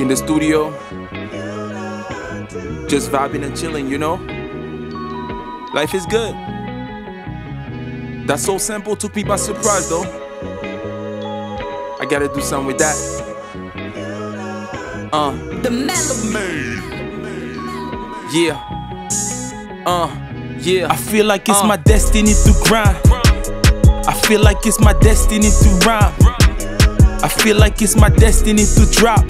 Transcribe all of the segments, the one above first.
in the studio, just vibing and chilling, you know? Life is good. That's soul sample, took me by surprise though. I gotta do something with that. Uh, The melody. yeah. Uh, yeah. I feel like it's Uh. my destiny to grind. I feel like it's my destiny to rhyme. I feel like it's my destiny to drop.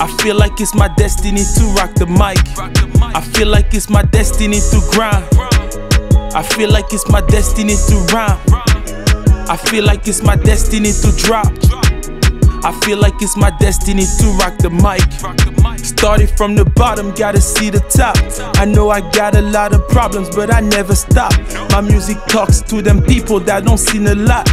I feel like it's my destiny to rock the mic. I feel like it's my destiny to grind. I feel like it's my destiny to rhyme. I feel like it's my destiny to drop. I feel like it's my destiny to rock the mic. Started from the bottom, gotta see the top. I know I got a lot of problems, but I never stop. My music talks to them people that don't see a lot.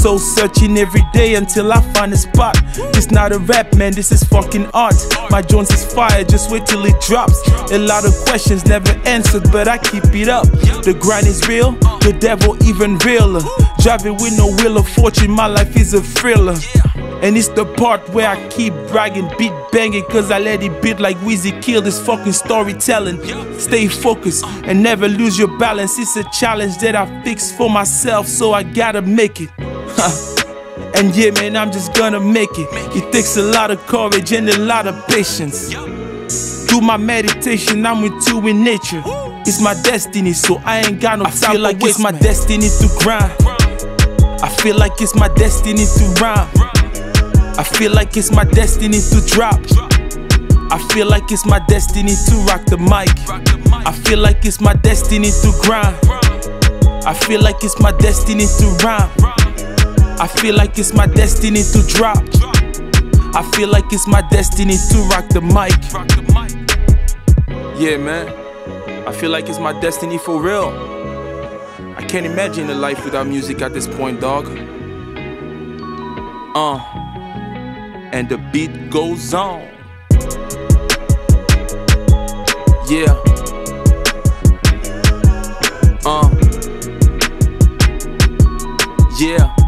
So searching every day until I find a spot. This not a rap, man, this is fucking art. My Jones is fire, just wait till it drops. A lot of questions never answered, but I keep it up. The grind is real, the devil even realer. Driving with no wheel of fortune, my life is a thriller. And it's the part where I keep bragging, beat banging, cause I let it beat like Weezy kill this fucking storytelling. Stay focused and never lose your balance. It's a challenge that I fixed for myself, so I gotta make it. And yeah, man, I'm just gonna make it. It takes a lot of courage and a lot of patience. Do my meditation, I'm with you in nature. It's my destiny, so I ain't got no I time feel like it's my destiny to grind. I feel like it's my destiny to rhyme. I feel like it's my destiny to drop. I feel like it's my destiny to rock the mic. I feel like it's my destiny to grind. I feel like it's my destiny to rhyme. I feel like it's my destiny to drop. I feel like it's my destiny to rock the mic. Yeah, man. I feel like it's my destiny for real. I can't imagine a life without music at this point, dog. Uh, and the beat goes on. Yeah. Uh. Yeah.